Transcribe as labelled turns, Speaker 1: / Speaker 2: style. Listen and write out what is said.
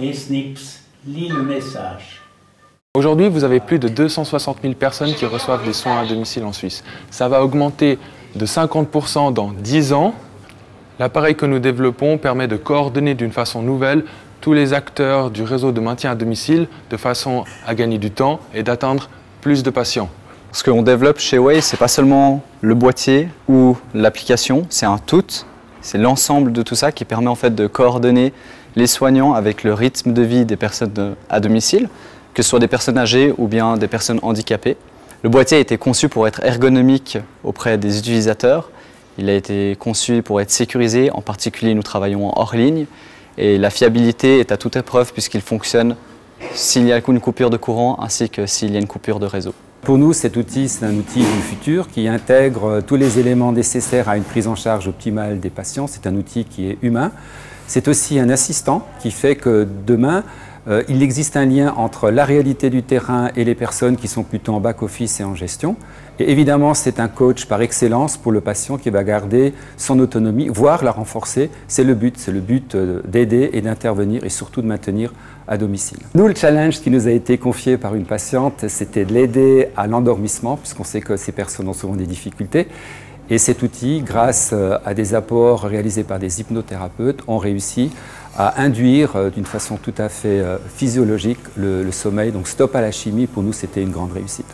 Speaker 1: et Snips lit le message.
Speaker 2: Aujourd'hui, vous avez plus de 260 000 personnes qui reçoivent des soins à domicile en Suisse. Ça va augmenter de 50% dans 10 ans. L'appareil que nous développons permet de coordonner d'une façon nouvelle tous les acteurs du réseau de maintien à domicile de façon à gagner du temps et d'atteindre plus de patients.
Speaker 3: Ce qu'on développe chez Way, c'est pas seulement le boîtier ou l'application, c'est un tout. C'est l'ensemble de tout ça qui permet en fait de coordonner les soignants avec le rythme de vie des personnes à domicile, que ce soit des personnes âgées ou bien des personnes handicapées. Le boîtier a été conçu pour être ergonomique auprès des utilisateurs. Il a été conçu pour être sécurisé, en particulier nous travaillons hors ligne. Et la fiabilité est à toute épreuve puisqu'il fonctionne s'il y a une coupure de courant ainsi que s'il y a une coupure de réseau.
Speaker 4: Pour nous, cet outil, c'est un outil du futur qui intègre tous les éléments nécessaires à une prise en charge optimale des patients. C'est un outil qui est humain. C'est aussi un assistant qui fait que demain, euh, il existe un lien entre la réalité du terrain et les personnes qui sont plutôt en back-office et en gestion. Et évidemment, c'est un coach par excellence pour le patient qui va garder son autonomie, voire la renforcer. C'est le but, c'est le but euh, d'aider et d'intervenir et surtout de maintenir à domicile. Nous, le challenge qui nous a été confié par une patiente, c'était de l'aider à l'endormissement, puisqu'on sait que ces personnes ont souvent des difficultés. Et cet outil, grâce euh, à des apports réalisés par des hypnothérapeutes, ont réussi à induire euh, d'une façon tout à fait euh, physiologique le, le sommeil. Donc stop à la chimie, pour nous, c'était une grande réussite.